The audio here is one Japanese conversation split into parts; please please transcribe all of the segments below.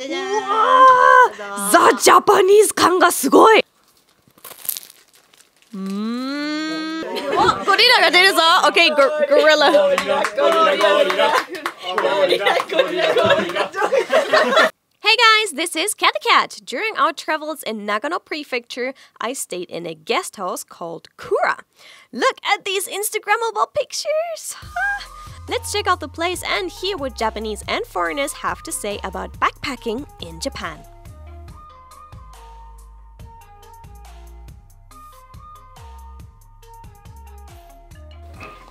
ザ・ジャパニーズ感がすごい。うん。おゴリラが出るぞ。OK ゴゴリラゴリラゴリラゴリラ。ゴリラゴリラゴリラ Hey guys, this is Cat the Cat. During our travels in Nagano Prefecture, I stayed in a guest house called Kura. Look at these Instagrammable pictures! Let's check out the place and hear what Japanese and foreigners have to say about backpacking in Japan.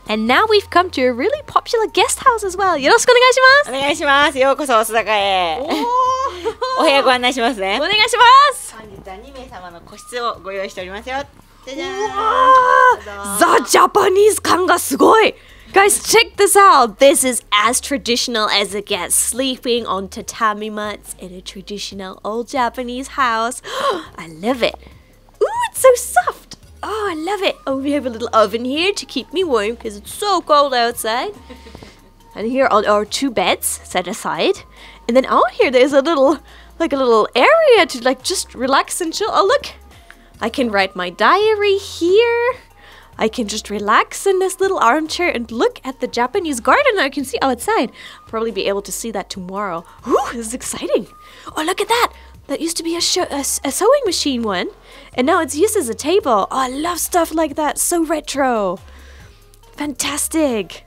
And now we've come to a really popular guest house as well. よろしくお願いします。お願いしますようこそ須坂へお部屋ご案内しますねお願いします。本日は2名様の個室をご用意しておりますよじゃじゃーんザ・ジャパニーズ感がすごい Guys, check this out. This is as traditional as it gets. Sleeping on tatami mats in a traditional old Japanese house. I love it. Ooh, it's so soft. Oh, I love it. Oh, we have a little oven here to keep me warm because it's so cold outside. And here are our two beds set aside. And then out here there's a little like a little area to like just relax and chill. Oh look. I can write my diary here. I can just relax in this little armchair and look at the Japanese garden I can see outside. Probably be able to see that tomorrow. Ooh, this is exciting. Oh, look at that. That used to be a, sho- a, s- a sewing machine one. And now it's used as a table. Oh, I love stuff like that. So retro. Fantastic.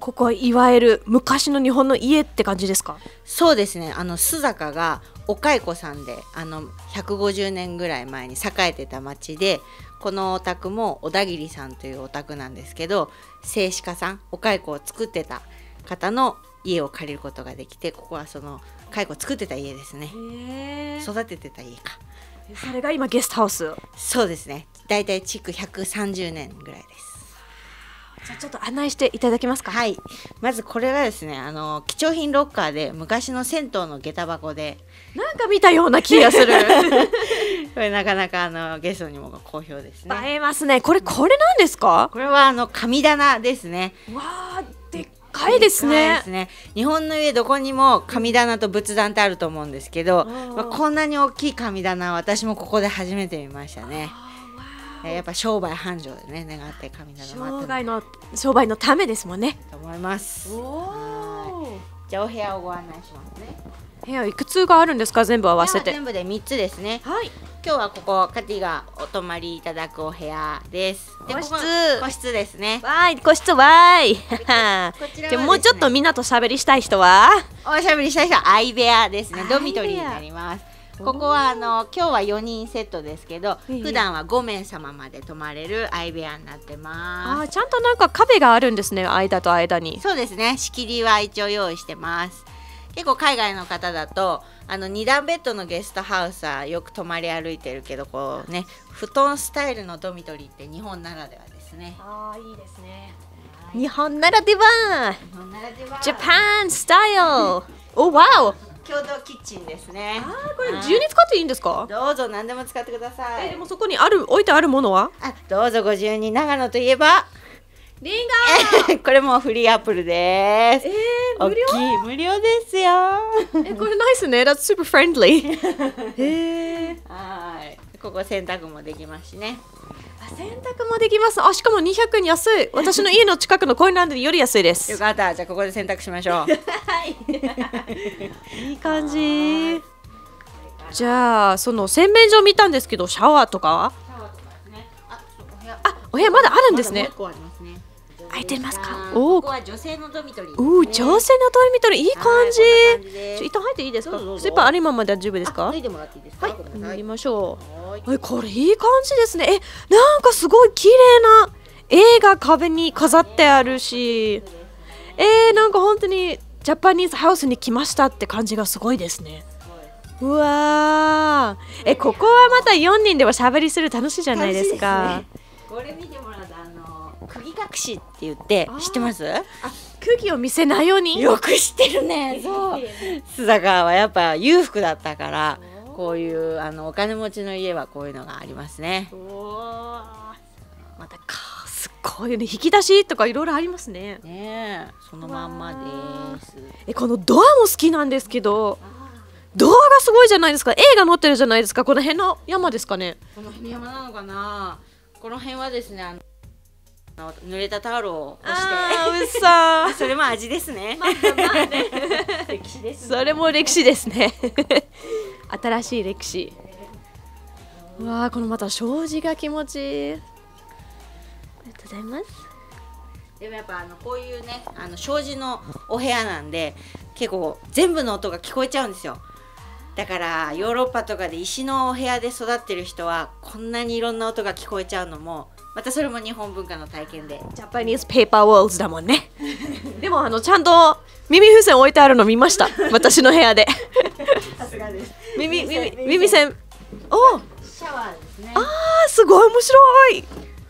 ここはいわゆる昔の日本の家って感じですかそうですねあの須坂がお蚕さんであの150年ぐらい前に栄えてた町で このお宅も小田切さんというお宅なんですけど製紙家さんお蚕を作ってた方の家を借りることができてここはその蚕を作ってた家ですね。育ててた家か。それが今ゲストハウスそうですね。だいたい築130年ぐらいですじゃあちょっと案内していただけますか？はい。まずこれがですねあの貴重品ロッカーで昔の銭湯の下駄箱で。なんか見たような気がする。これなかなかあのゲストにも好評ですね。映えますね。これこれなんですか？これはあの神棚ですね。わあでっかいですでねすね。日本の家どこにも神棚と仏壇ってあると思うんですけど、んまあ、こんなに大きい神棚は私もここで初めて見ましたね。えーやっぱ商売繁盛でね願って神棚もあった商売の商売のためですもんね。と思います。おじゃあお部屋をご案内しますね。部屋いくつがあるんですか？全部合わせて。全部で3つですね。はい。今日はここカティがお泊まりいただくお部屋です。で個室。個室ですね。わーい。個室わーい。じゃあもうちょっとみんなと喋りしたい人は？おしゃべりしたい人は相部屋ですね。ドミトリーになりますここはあの今日は4人セットですけどええ。普段は5名様まで泊まれる相部屋になってあまーちゃんとなんか壁があるんですね間と間に。すそうですね。仕切りは一応用意してます。結構海外の方だとあの2段ベッドのゲストハウスはよく泊まり歩いてるけどこうね布団スタイルのドミトリーって日本ならではですね。ああいいですね。日本ならでは。日本ならでは。ジャパンスタイルおわお共同キッチンですね。あーこれはい。自由に使っていいんですか？どうぞ何でも使ってください。えでもそこにある置いてあるものは？あどうぞご自由に長野といえば？リン これもフリーアップルです。えー、大無料無料ですよ。えこれナイスね。That's super friendly へえはい。ここ洗濯もできますしね。洗濯もできます。あしかも200円安い。私の家の近くのコインランドリーより安いです。よかった。じゃあここで洗濯しましょう。い。い感じ。じゃあその洗面所見たんですけどシャワーとかは？あ、お部屋。まだあるんですね。まね。開いてますか？おおー。ここは女性のドミトリー、おお女性のドミトリー。いい感じ。一旦入っていいですか？スリッパありままで大丈夫ですか？はいごめんなさい。塗りましょうえこれいい感じですね。えなんかすごい綺麗な絵が壁に飾ってあるし。えー、なんか本当にジャパニーズハウスに来ましたって感じがすごいですね。うわー。えここはまた4人では喋りする楽しいじゃないですか。ねこれ見てもらうとあの釘隠しって言って知ってます？空気を見せないように？よく知ってるね。そう。須坂はやっぱ裕福だったから、こういうあのお金持ちの家はこういうのがありますね。またかすっごいね引き出しとかいろいろありますね。ねえ、そのまんまです。えこのドアも好きなんですけど動画がすごいじゃないですか。映画載ってるじゃないですか。この辺の山ですかね。この辺山なのかな？この辺はですねあのあの濡れたタオルを干して。あーうっさー。それも味ですね。歴史です、それも歴史ですね新しい歴史。うわーこのまた障子が気持ちいい。ありがとうございます。でもやっぱあのこういうねあの障子のお部屋なんで結構全部の音が聞こえちゃうんですよ。だからヨーロッパとかで石のお部屋で育ってる人はこんなにいろんな音が聞こえちゃうのもまたそれも日本文化の体験で。 Ja panese paper walls だもんね。でもあのちゃんと耳風船置いてあるの見ました。私の部屋で。さすがです耳耳耳栓。お。ーシャワーですね。あーすごい面白い。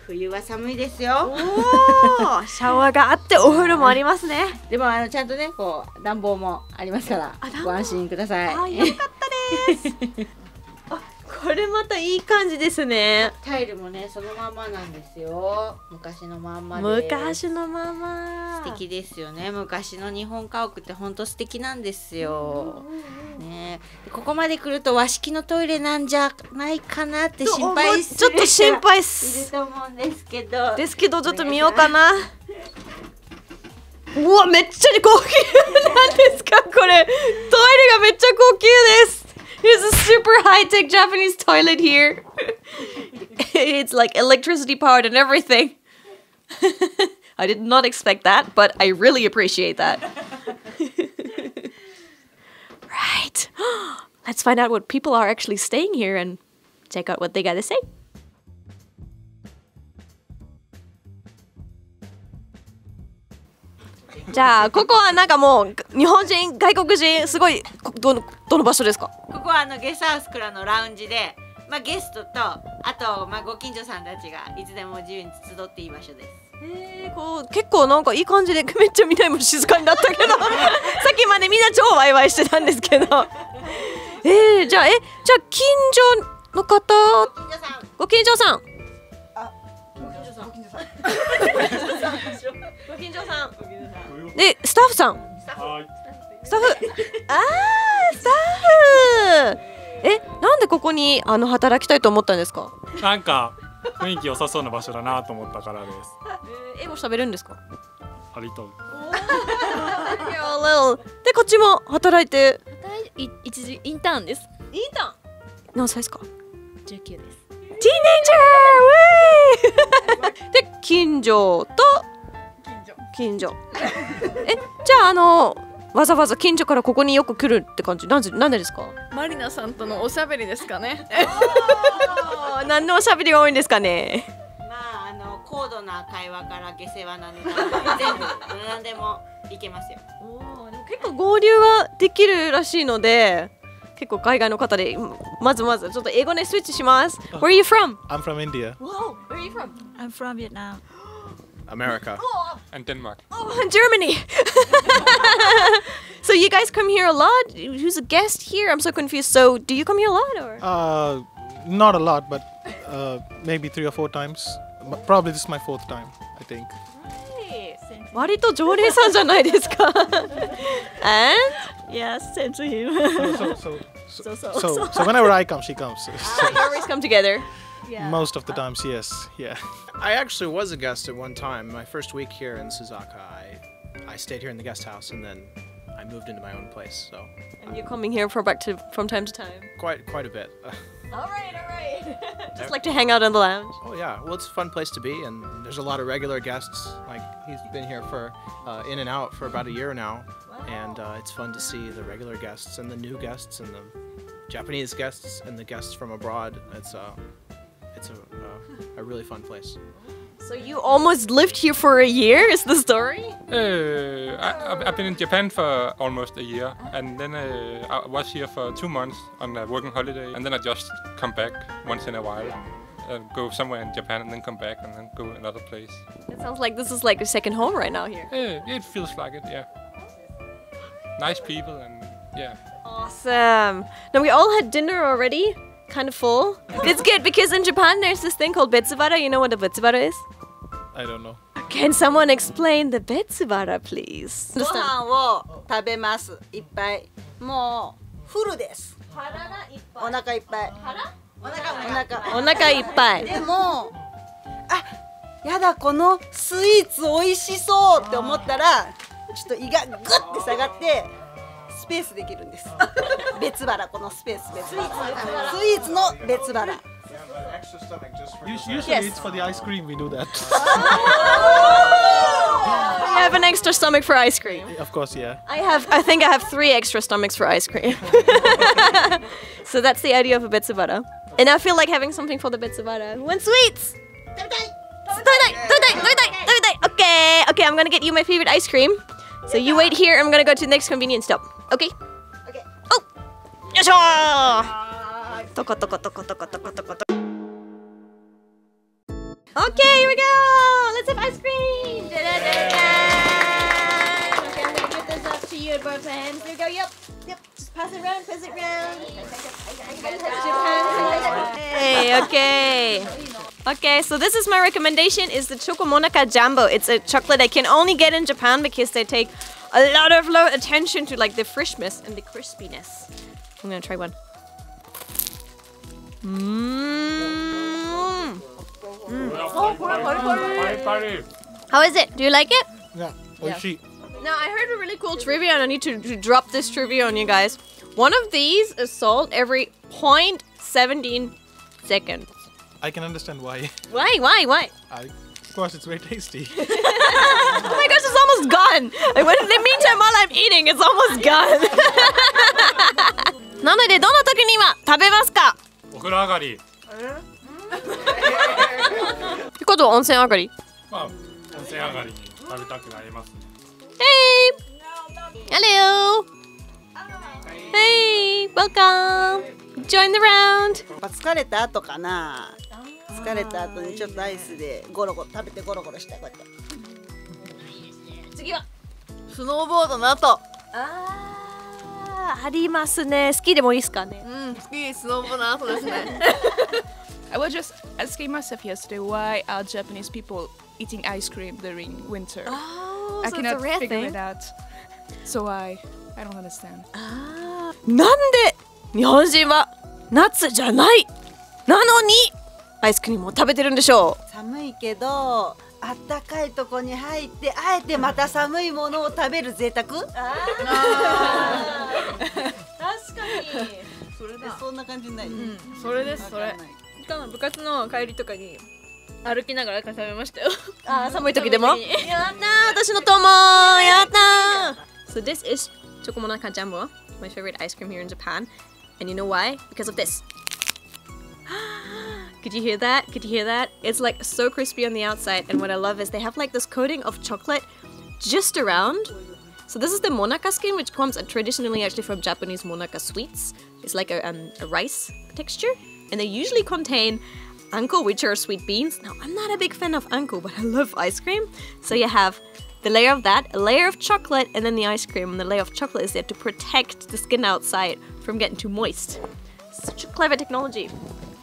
冬は寒いですよ。おーシャワーがあってお風呂もありますね。でもあのちゃんとねこう暖房もありますからご安心ください。あーよかったです。あ これまたいい感じですね。タイルもねそのまんまなんですよ。昔のまんまで。昔のまま。素敵ですよね。昔の日本家屋って本当素敵なんですよ、ね、でここまで来ると和式のトイレなんじゃないかなって心配ちょっと心配っいるすと思うんです。けどですけどちょっと見ようかな。うわめっちゃ高級なんですかこれ。トイレがめっちゃ高級です Here's a super high-tech Japanese toilet here. It's like electricity powered and everything. I did not expect that but I really appreciate that. Right. Let's find out what people are actually staying here and check out what they gotta say じゃあここはなんかもう日本人外国人すごいこどのどの場所ですか？ここはあのゲストハウスクラのラウンジで、まあ、ゲストとあと、まあ、ご近所さんたちがいつでも自由に集っていい場所です。えー、こう結構なんかいい感じでめっちゃみんなも静かになったけど。さっきまでみんな超ワイワイしてたんですけど。えー、じゃあえじゃあ近所の方？ご近所さん。ご近所さん。ご近所さん。ご近所さんでスタッフさん。スタッフ。あースタッフ。えなんでここにあの働きたいと思ったんですか？なんか雰囲気良さそうな場所だなと思ったからです。英語喋るんですか？割と。でこっちも働いて。い一時インターンです。インターン？何歳ですか？19です。ティーネイジャーウェイ！で近所と近所 えじゃああのわざわざ近所からここによく来るって感じ？なんでなんでですか？マリナさんとのおしゃべりですかね。何のおしゃべりが多いんですかね？まああの高度な会話から下世話なので全部何でもいけますよ結構合流ができるらしいので結構海外の方でまずまずちょっと英語でスイッチします Where are you from? I'm from India, Wow, where are you from? I'm from Vietnam. America. And Denmark. Oh, Germany. so you guys come here a lot? Who's a guest here? I'm so confused. So do you come here a lot or? Uh, not a lot, but uh, maybe three or four times. M- Probably this is my fourth time, I think. 割と常連さんじゃないですか And? Yes, same to you. So, so, So, so, so, so, so whenever I come, she comes. So You always come together. yeah. most of the times, yes, yeah. I actually was a guest at one time. My first week here in Suzaka, I I stayed here in the guest house and then I moved into my own place. So And you're coming here for back to from time to time. quite quite a bit. All right, all right. Just like to hang out in the lounge. oh yeah, well it's a fun place to be, and there's a lot of regular guests. Like he's been here for uh, in and out for about a year now, and uh, it's fun to see the regular guests and the new guests and the Japanese guests and the guests from abroad. It's uh, it's a uh, a really fun place. So you almost lived here for a year, is the story? Uh, I, I've- I've been in Japan for almost a year, and then uh, I was here for two months on a working holiday, and then I just come back once in a while, and go somewhere in Japan, and then come back, and then go another place. It sounds like this is like a second home right now here. Uh, it feels like it, yeah. Nice people, and yeah. Awesome. Now we all had dinner already, kind of full. it's good because in Japan there's this thing called betsubara. You know what a betsubara is? I don't know. Can someone explain the betsubara, please? ご飯を食べますいっぱいもうフルですお腹いっぱいお腹お腹お腹いっぱいでもあやだこのスイーツ美味しそうって思ったらちょっと胃がグッて下がってスペースできるんです別腹このスペース別腹スイーツの別腹 Us- Usually it's for the ice cream we do that. I have an extra stomach for ice cream of course, yeah. I have I think I have three extra stomachs for ice cream so that's the idea of a bitsubara and I feel like having something for the bitsubara Who wants sweets 食べたい食べたい食べたい食べたい食べたい Okay okay I'm gonna get you my favorite ice cream so you wait here I'm gonna go to the next convenience stop Okay Okay. Oh よいしょートコトコトコトコトコトコト Okay, here we go. Let's have ice cream. Da-da-da-da. Okay, I'm gonna give this up to you in both hands. There we go. Yep, yep. Just pass it around, pass it around. Hey, okay. Okay, so this is my recommendation is the Choco Monaca Jumbo. It's a chocolate I can only get in Japan because they take a lot of lo- attention to like the freshness and the crispiness. I'm gonna try one. Mmm. How is it? Do you like it? Yeah. Oishi. Now I heard a really cool trivia, and I need to, to drop this trivia on you guys. One of these is sold every 0.17 seconds. I can understand why. Why? Why? Why? I, of course, it's very tasty. Oh my gosh, it's almost gone. Like, when, in the meantime, while I'm eating, it's almost gone. なのでどの時には食べますかお風呂上がり。ってことは温泉上がりまあ、温泉上がりに食べたくなりますね。Hey! Hello! Hey! Welcome! Join the round! 疲れた後かな疲れた後にちょっとアイスでゴロゴロ食べてゴロゴロしたいこうやって次はスノーボードの後あーありますね好きでもいいですかねうん好きスノーボードの後ですね I was just asking myself yesterday why are Japanese people eating ice cream during winter? Oh, I so it's a cannot rare figure thing. it out. So I, I don't understand. なんで日本人は夏じゃないなのにアイスクリームを食べてるんでしょ寒いけどあったかいとこに入ってあえてまた寒いものを食べる贅沢？う 確かに。それでそんな感じにない、うん。それですそれ。しかも部活の帰りとかに歩きながら食べましたよ。あー寒い時でも？やったー私の友やったー。So this is Chocomonaka Jumbo my favorite ice cream here in Japan. And you know why? Because of this Could you hear that? Could you hear that? It's like so crispy on the outside and what I love is they have like this coating of chocolate just around So this is the monaka skin, which comes traditionally actually from Japanese monaka sweets. It's like a, um, a rice texture, and they usually contain anko, which are sweet beans. Now I'm not a big fan of anko, but I love ice cream. So you have the layer of that, a layer of chocolate, and then the ice cream. And the layer of chocolate is there to protect the skin outside from getting too moist. Such a clever technology.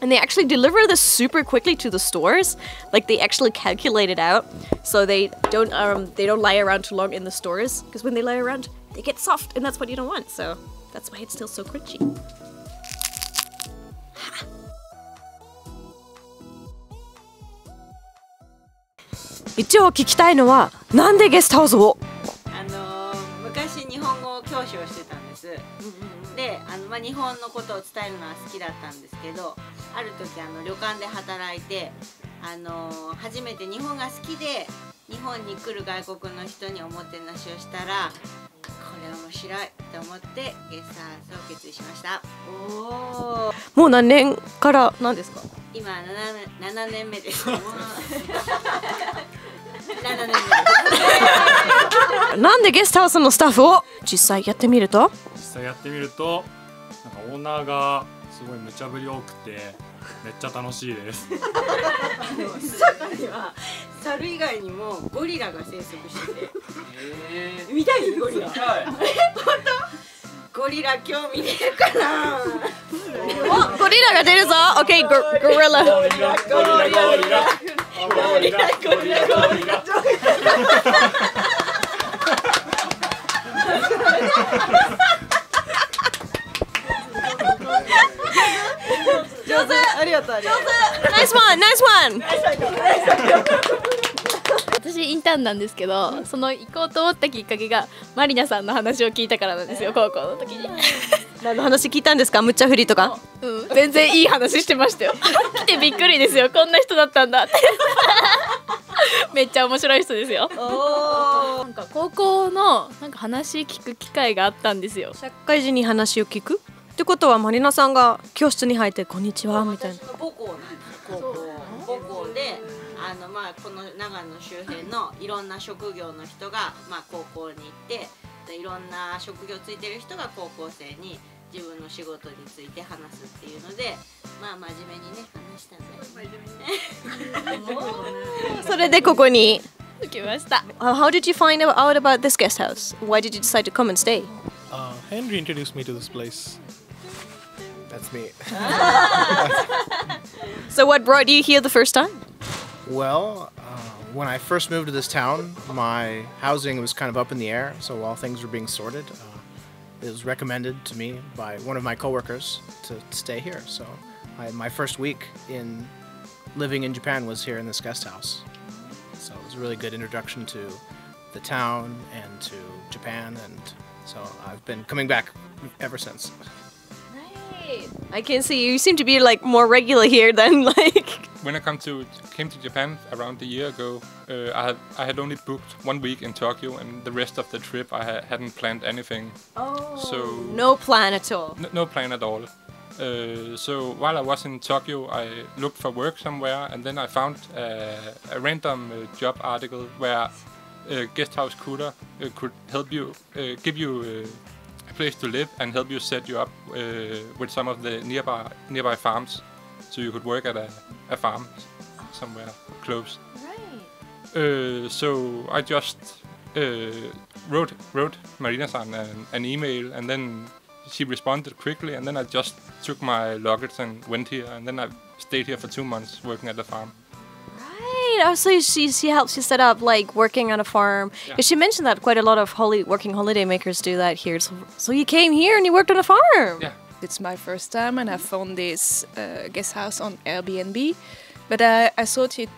And they actually deliver this super quickly to the stores. Like they actually calculate it out, so they don't um they don't lie around too long in the stores. Because when they lie around, they get soft, and that's what you don't want. So that's why it's still so crunchy. 一であのまあ日本のことを伝えるのは好きだったんですけど、ある時あの旅館で働いて、あのー初めて日本が好きで日本に来る外国の人におもてなしをしたら、これ面白いと思ってゲストハウスを決意しました。おお。もう何年からなんですか？今7年7年目です。7年目。なんでゲストハウスのスタッフを実際やってみると？実際やってみるとなんかオーナーがすごい無茶ぶり多くてめっちゃ楽しいです。中には猿以外にもゴリラが生息してて、見たい？ゴリラ。本当？ゴリラ興味出るかな？おゴリラが出るぞ。OK ゴゴリラゴリラ。ゴリラゴリラゴリラ。ゴリラゴリラ上手。ありがとうありがとう。Nice one, nice one! 私インターンなんですけどその行こうと思ったきっかけがマリナさんの話を聞いたからなんですよ高校の時に、何の話聞いたんですか？むっちゃ振りとか。うん、全然いい話してましたよ。来てびっくりですよ。こんな人だったんだって。めっちゃ面白い人ですよ。なんか高校のなんか話聞く機会があったんですよ。社会人に話を聞く？ってことはマリナさんが教室に入って「こんにちは」みたいな母校なんです高校母校であのまあこの長野周辺のいろんな職業の人がまあ高校に行ってでいろんな職業ついてる人が高校生に自分の仕事について話すっていうのでまあ真面目にね話したんだよね。それでここに来ました Uh, How did you find out about this guest house? Why did you decide to come and stay? Uh, Henry introduced me to this place. That's me. So what brought you here the first time? Well, uh, when I first moved to this town, my housing was kind of up in the air. So while things were being sorted, uh, it was recommended to me by one of my coworkers to stay here. So I, my first week in living in Japan was here in this guest house. So it was a really good introduction to the town and to Japan, and so I've been coming back ever since. I can see you seem to be like more regular here than like When I come to came to Japan around a year ago, uh, I had I had only booked one week in Tokyo, and the rest of the trip I ha- hadn't planned anything. Oh. So no plan at all. no, no plan at all. Uh, so while I was in Tokyo, I looked for work somewhere, and then I found uh, a random uh, job article where a guest house cooler uh, could help you, uh, give you uh, place to live, and help you set you up uh, with some of the nearby nearby farms, so you could work at a, a farm somewhere close. Uh, so I just uh, wrote wrote Marina-san an, an email, and then she responded quickly, and then I just took my luggage and went here, and then I stayed here for two months working at the farm. Right. Oh, so she she helps you set up like working on a farm. Yeah. 'Cause She mentioned that quite a lot of holi- working holiday makers do that here. So, so you came here and you worked on a farm. Yeah. It's my first time, and I found this uh, guest house on Airbnb. But I, I thought it,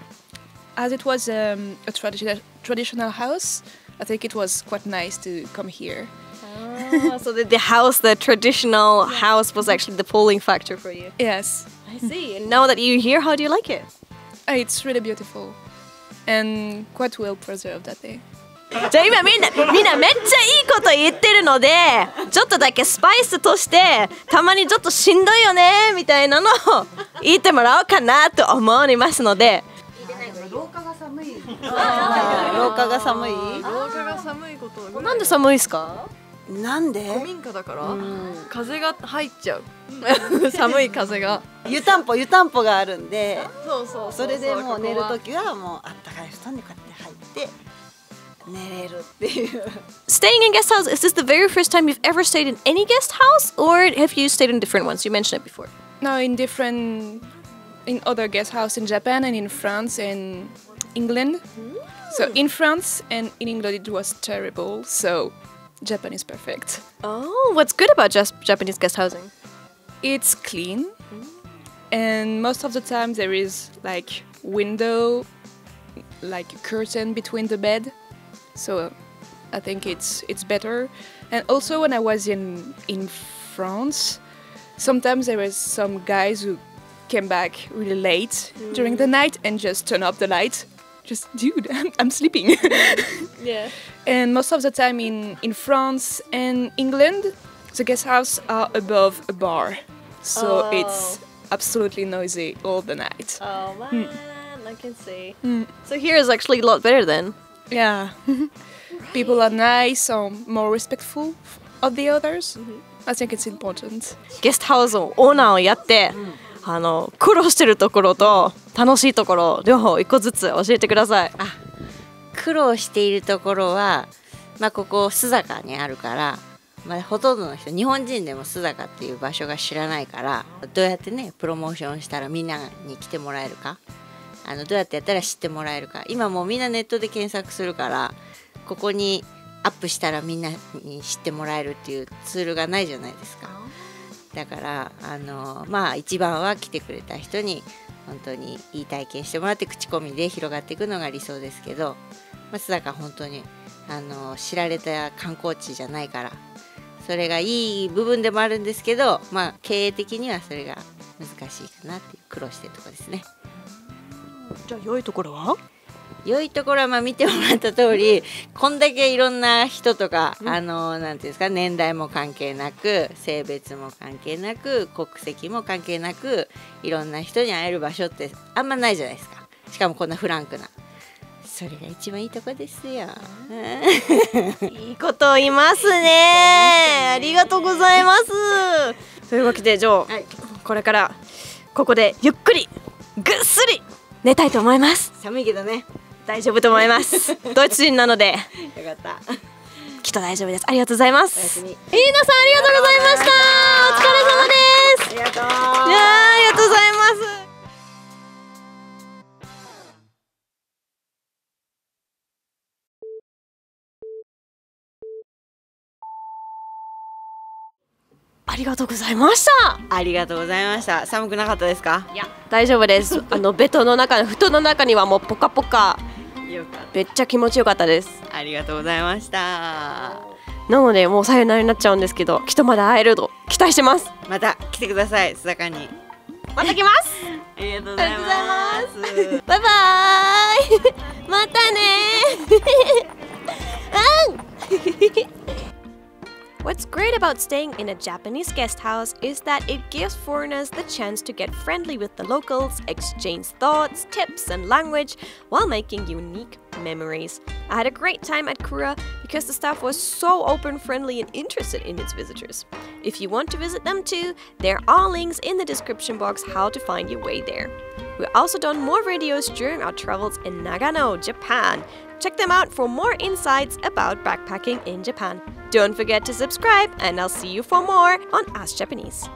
as it was um, a traditional traditional house, I think it was quite nice to come here. Oh, so the, the house, the traditional house, was actually the pulling factor for you. Yes, I see. And now that you're here, how do you like it? Uh, it's really beautiful. And quite well preserved, I think. じゃあ今みんなみんなめっちゃいいこと言ってるのでちょっとだけスパイスとしてたまにちょっとしんどいよねみたいなのを 言ってもらおうかなと思いますので。廊下が寒い。廊下が寒い。廊下が寒いことない。んで寒いですか？なんで古民家だから風が入っちゃう寒い風が湯たんぽ湯たんぽがあるんでそうそうそれでもう寝るとときはもうあったかい布団にこうやって入って寝れるっていう Staying in guest house is this the very first time you've ever stayed in any guest house or have you stayed in different ones? You mentioned it before. Now in different, in other guest house in Japan and in France and England. So in France and in England it was terrible. So Japan is perfect. Oh, what's good about just Japanese guest housing? It's clean, and most of the time there is like window, like a curtain between the bed. So I think it's it's better. And also when I was in in France, sometimes there was some guys who came back really late during the mm. night and just turn up the light. Just dude, I'm, I'm sleeping. Yeah. And most of the time in, in France and England, the guest house are above a bar. So it's absolutely noisy all the night. Oh man, I can see. So here is actually a lot better then. Yeah. People are nice or more respectful of the others. I think it's important. ゲストハウスのオーナーをやって、あの苦労してるところと楽しいところ両方一個ずつ教えてください。 苦労しているところは、まあ、ここ須坂にあるから、まあ、ほとんどの人日本人でも須坂っていう場所が知らないからどうやってねプロモーションしたらみんなに来てもらえるかあのどうやってやったら知ってもらえるか今もうみんなネットで検索するからここにアップしたらみんなに知ってもらえるっていうツールがないじゃないですか。だからあのまあ一番は来てくれた人に本当にいい体験してもらって口コミで広がっていくのが理想ですけど、松、坂本当にあの知られた観光地じゃないからそれがいい部分でもあるんですけど、まあ、経営的にはそれが難しいかなって苦労してるとこですね。じゃあ良いところは？良いところはまあ見てもらった通りこんだけいろんな人とか、あのなんていうんですか年代も関係なく性別も関係なく国籍も関係なくいろんな人に会える場所ってあんまないじゃないですかしかもこんなフランクなそれが一番いいとこですよ。いいことを言いますね。ありがとうございます。というわけで、ジョー、はいこれからここでゆっくりぐっすり寝たいと思います。寒いけどね大丈夫と思います。ドイツ人なのでよかったきっと大丈夫です。ありがとうございます。おやすみイーナさんありがとうございました。お疲れ様です。ありがとういやーありがとうありがとうございました。ありがとうございました寒くなかったですか？いや大丈夫です。あのベッドの中、布団の中にはもうポカポカ。よかっめっちゃ気持ちよかったです。たありがとうございましたなのでもうさよならになっちゃうんですけど、きっとまだ会えると期待してます。また来てください須坂にまた来 ます。ありがとうございますバイバイ。またね。What's great about staying in a Japanese guest house is that it gives foreigners the chance to get friendly with the locals, exchange thoughts, tips, and language while making unique memories. I had a great time at Kura because the staff was so open, friendly, and interested in its visitors. If you want to visit them too, there are links in the description box how to find your way there. We've also done more videos during our travels in Nagano, Japan. Check them out for more insights about backpacking in Japan. Don't forget to subscribe, and I'll see you for more on Ask Japanese.